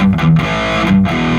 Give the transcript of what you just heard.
Música